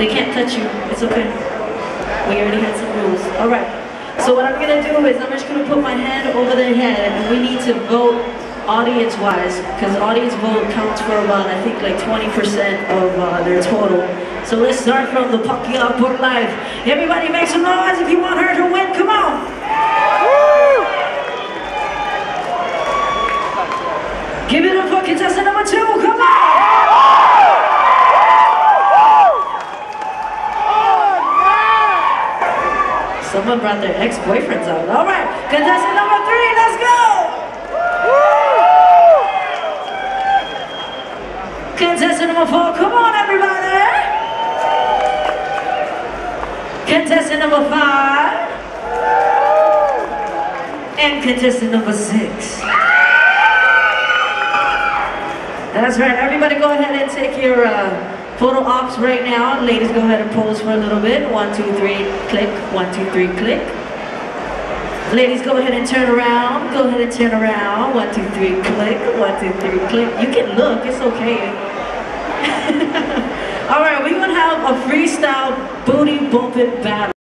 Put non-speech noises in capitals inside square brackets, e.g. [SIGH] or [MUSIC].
They can't touch you. It's okay. We already had some rules. All right. So what I'm gonna do is I'm just gonna put my hand over their head, and we need to vote audience-wise, because audience vote counts for about I think like 20% of uh, their total. So let's start from the Pacquiao por life. Everybody make some noise if you want her to win. Come on. Give it up for contestant number two. Come on. Someone brought their ex-boyfriends out. All right, contestant number three, let's go. Contestant number four, come on everybody. Contestant number five. And contestant number six. That's right, everybody go ahead and take your uh, photo ops right now. Ladies, go ahead and pose for a little bit. One, two, three, click. One, two, three, click. Ladies, go ahead and turn around. Go ahead and turn around. One, two, three, click. One, two, three, click. You can look, it's okay. [LAUGHS] All right, we're gonna have a freestyle booty bumping battle.